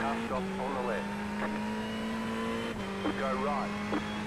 Car stop on the left. Go right.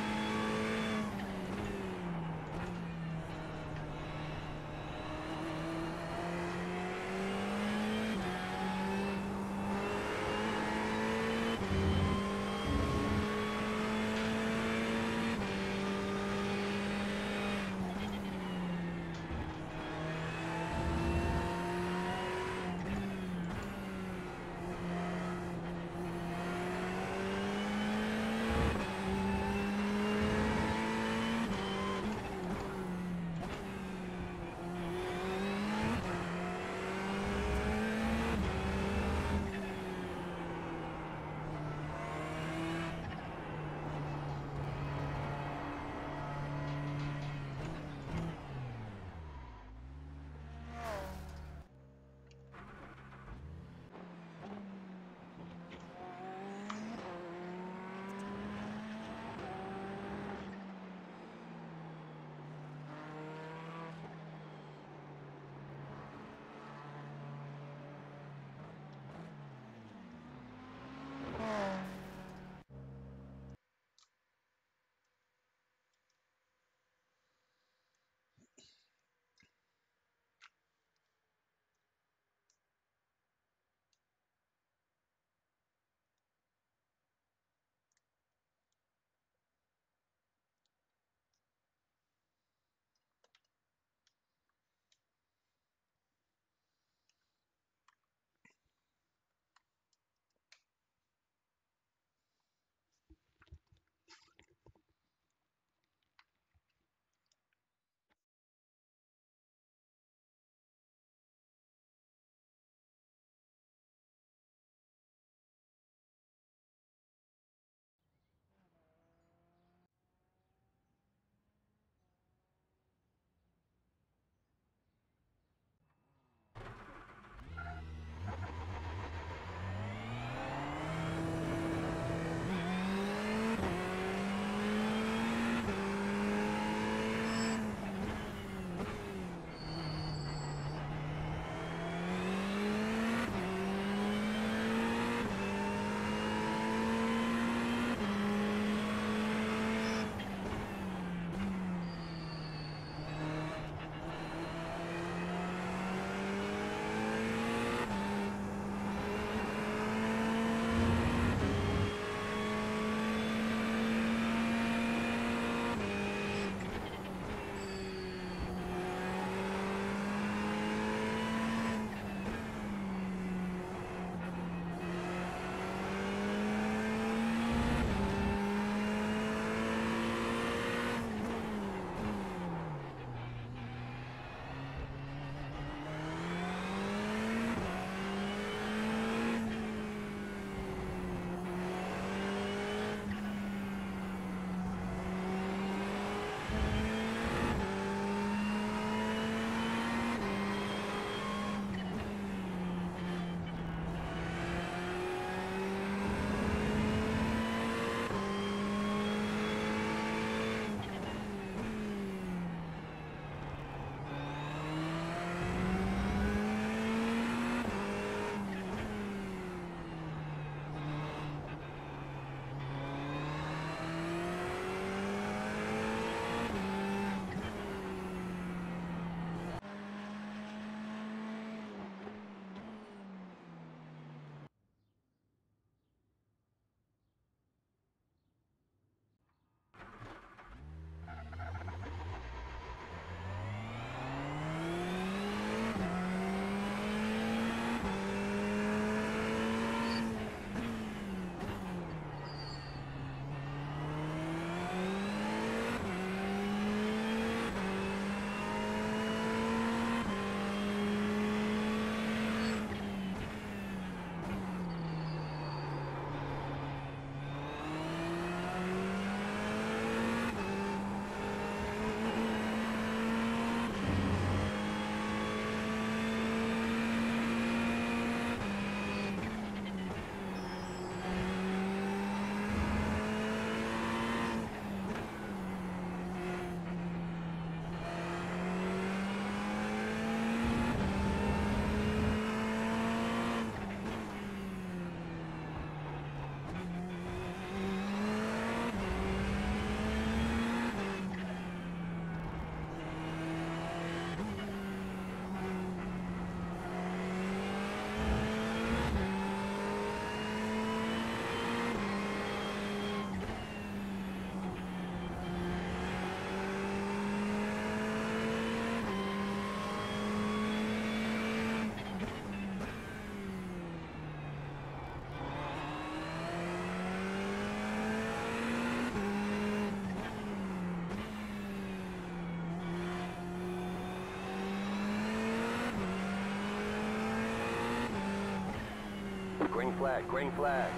Green flag, green flag.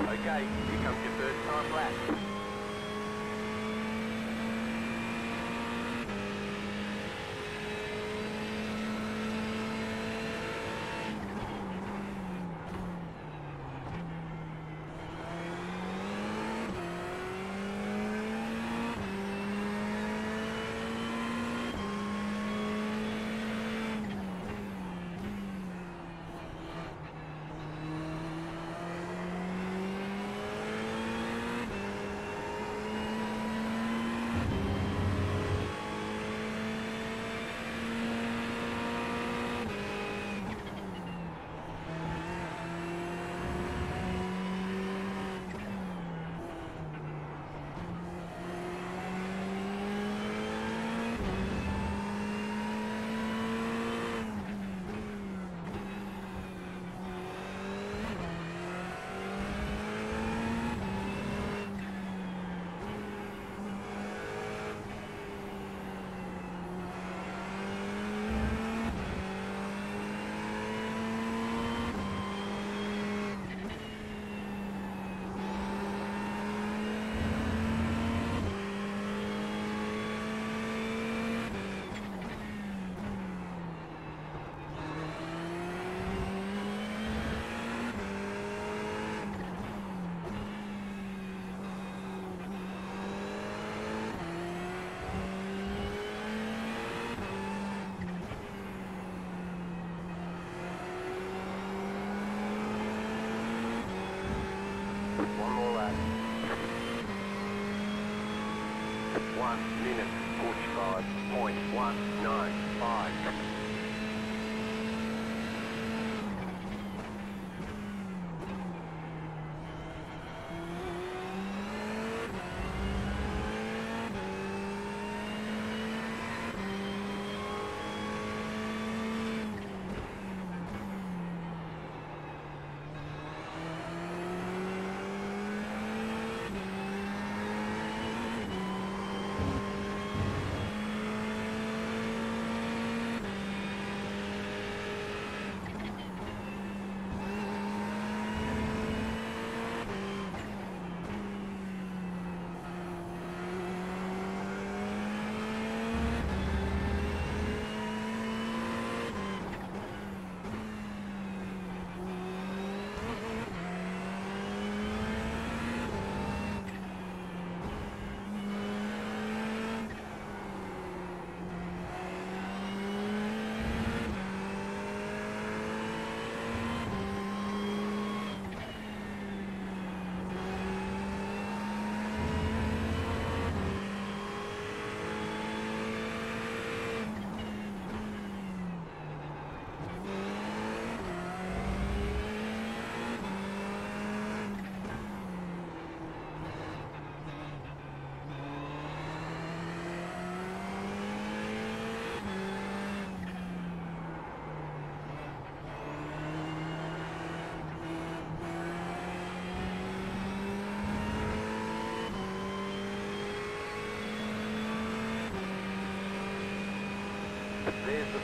Okay, here comes your first time lap.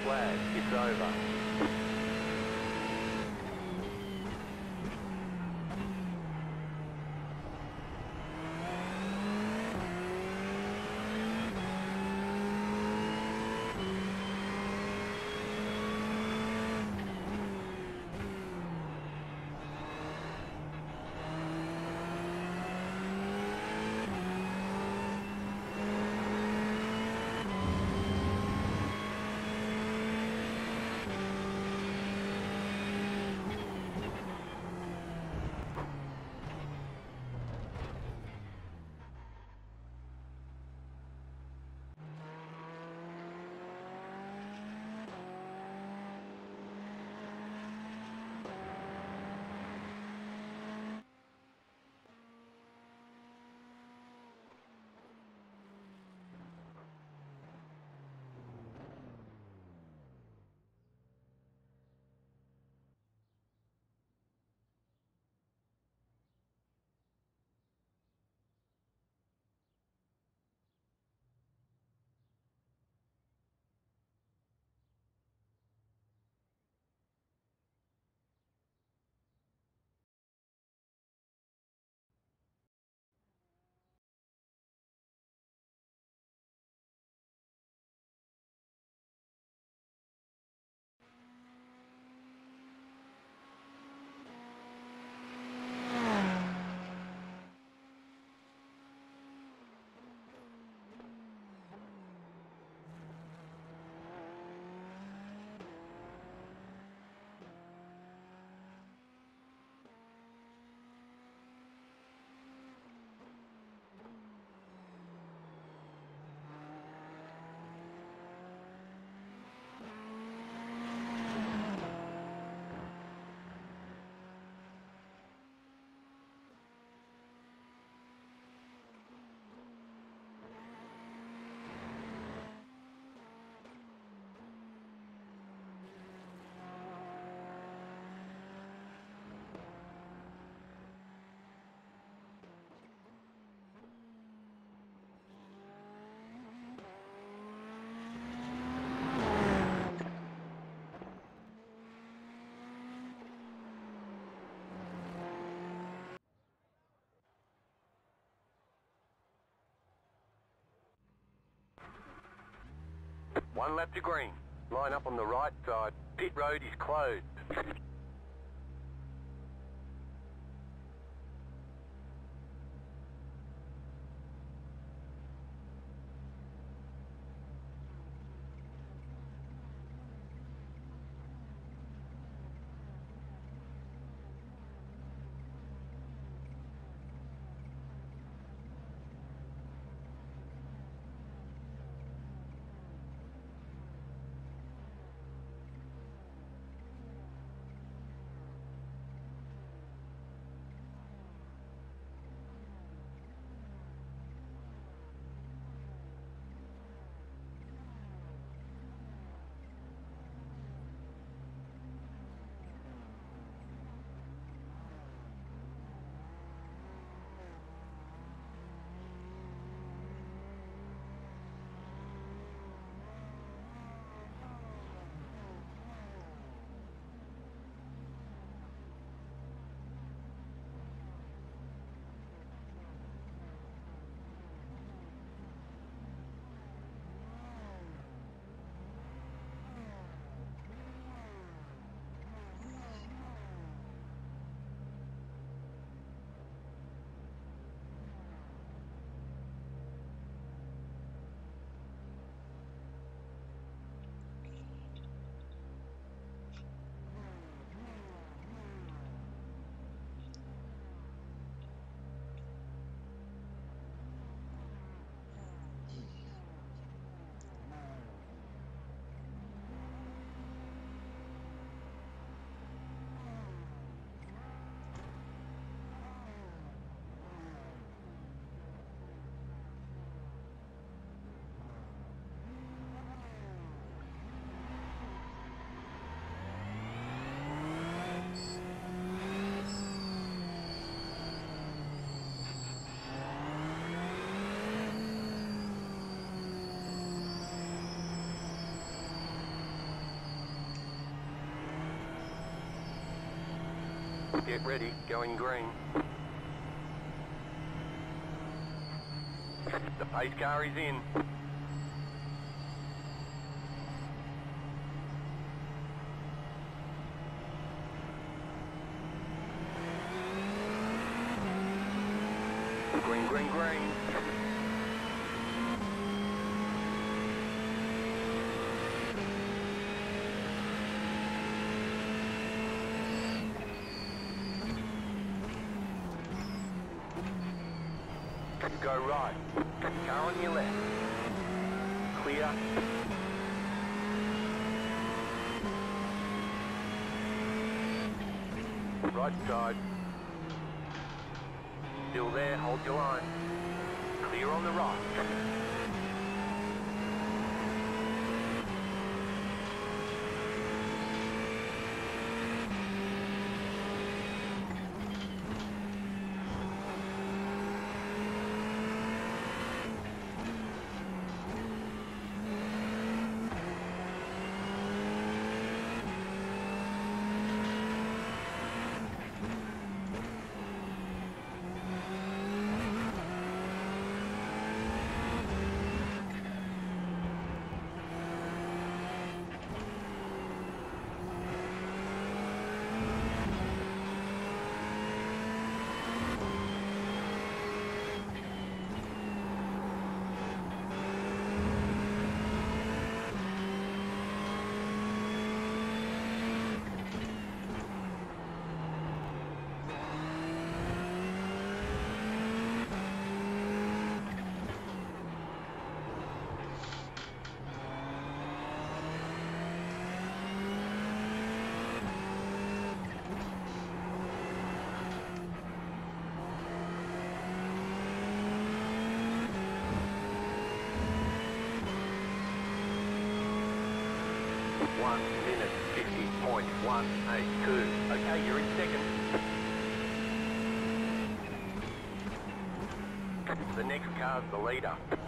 Flag. It's over. One lap to green. Line up on the right side. Pit road is closed. Get ready, going green. The pace car is in. Green, green, green. Go right. Car on your left. Clear. Right side. Still there, hold your line. Clear on the right. One minute, 50.182. Okay, you're in second. The next car's the leader.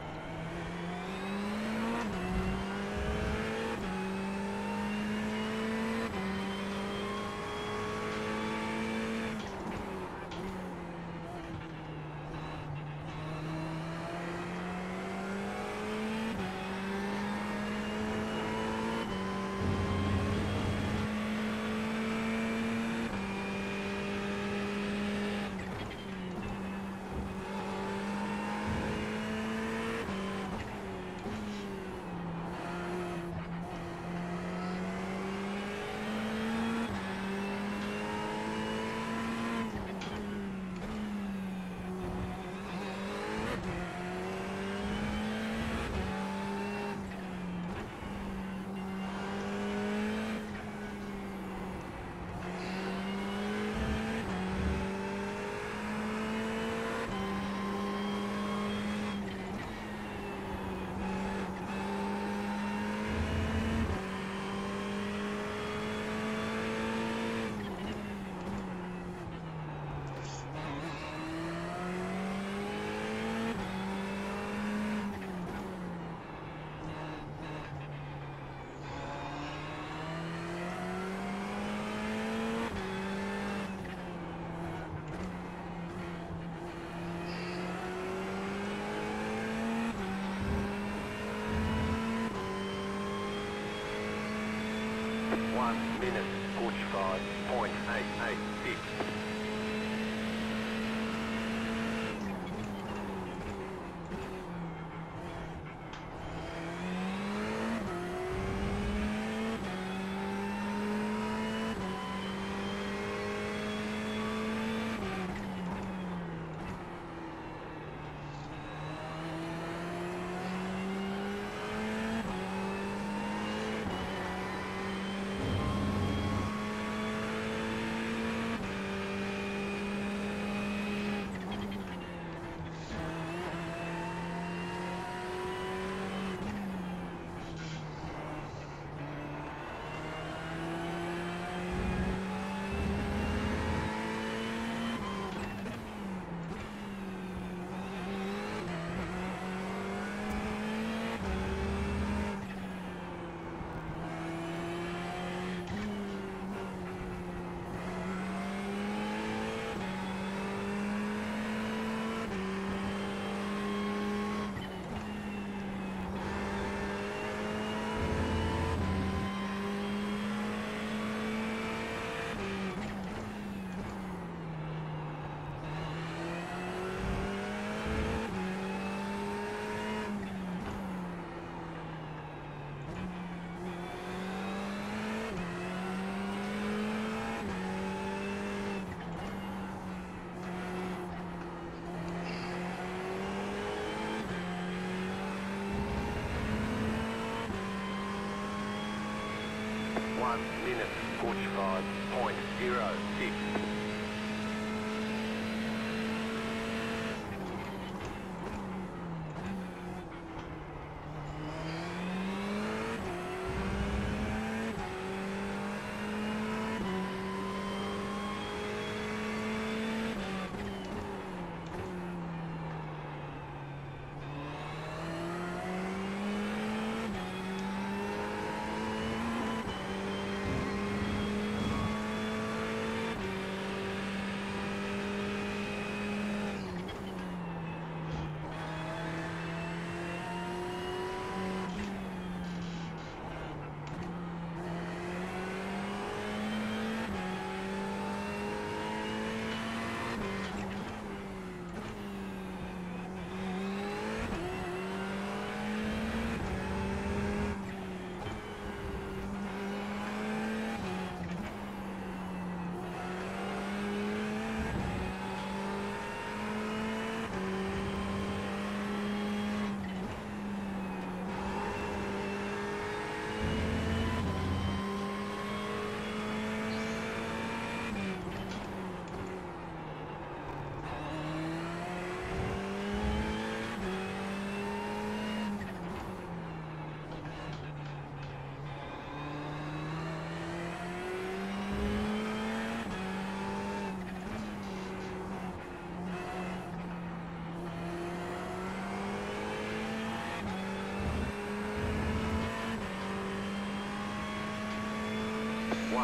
minute 45.0.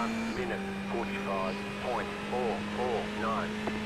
1 minute 45.449.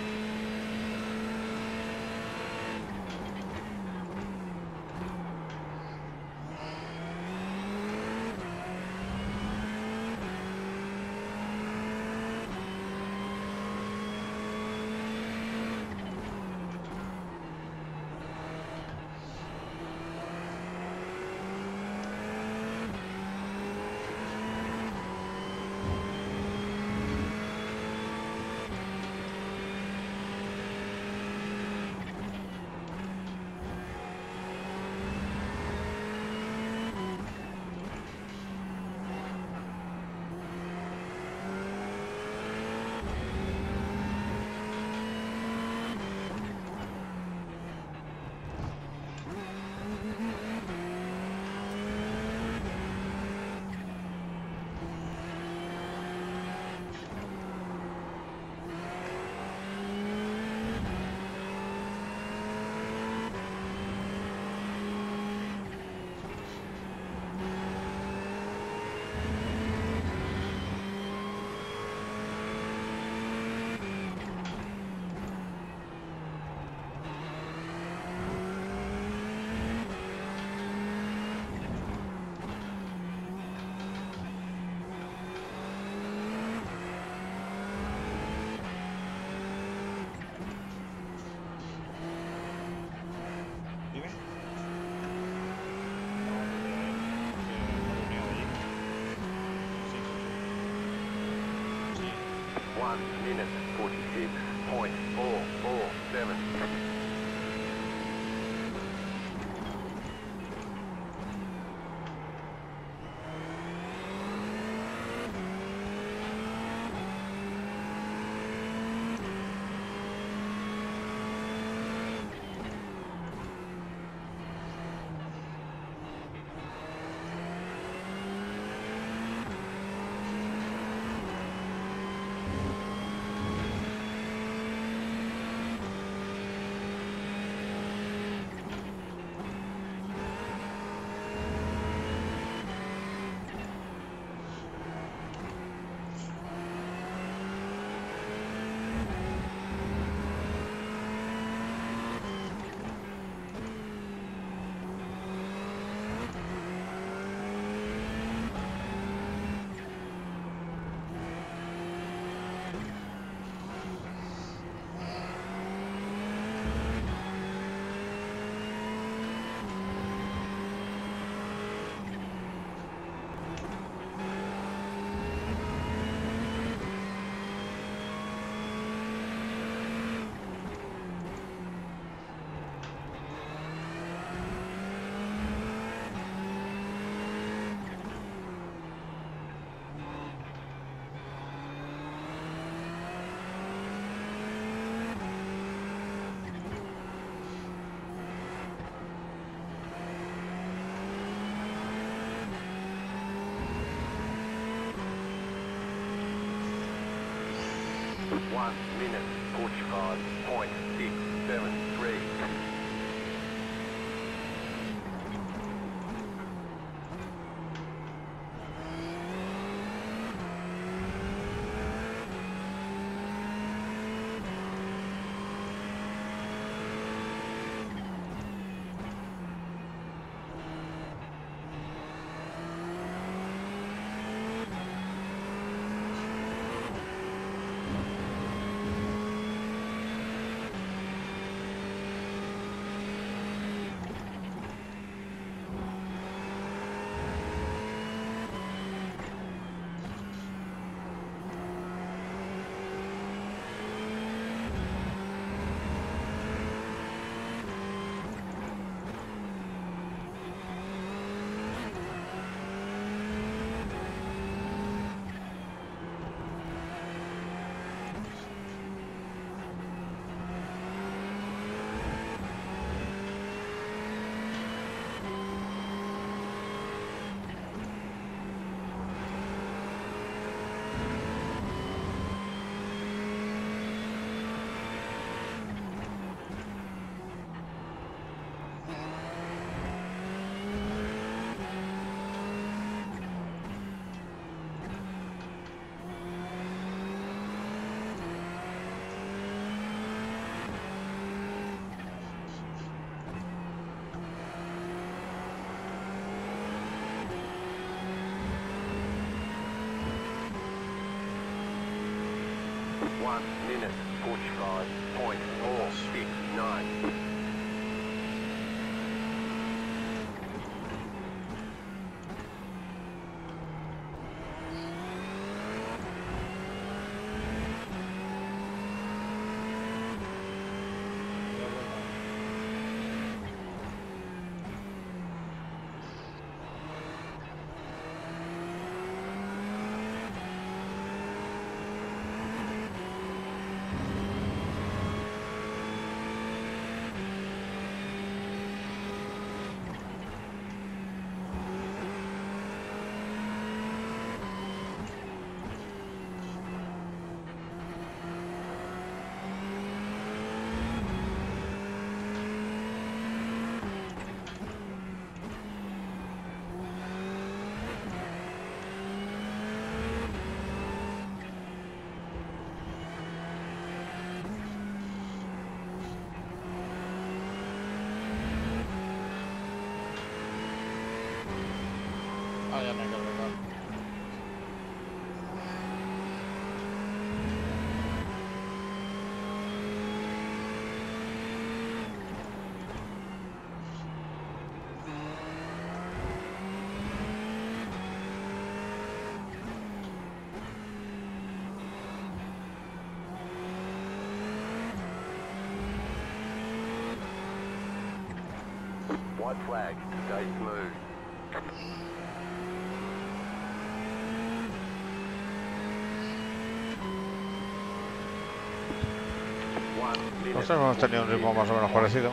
One minute, 46.447. One minute, White flag. Stay smooth. One minute. Nosotros hemos tenido un ritmo más o menos parecido.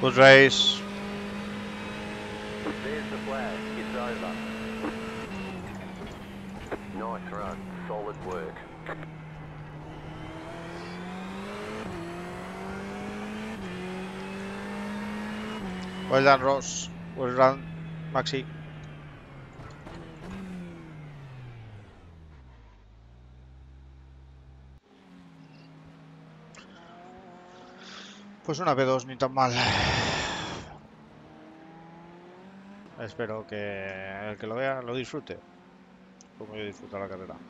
Good race. There's the flag. It's over. Nice run. Solid work. Well done, Ross. Well done, Maxi. Pues una P2 ni tan mal. Espero que el que lo vea lo disfrute. Como yo disfruto la carrera.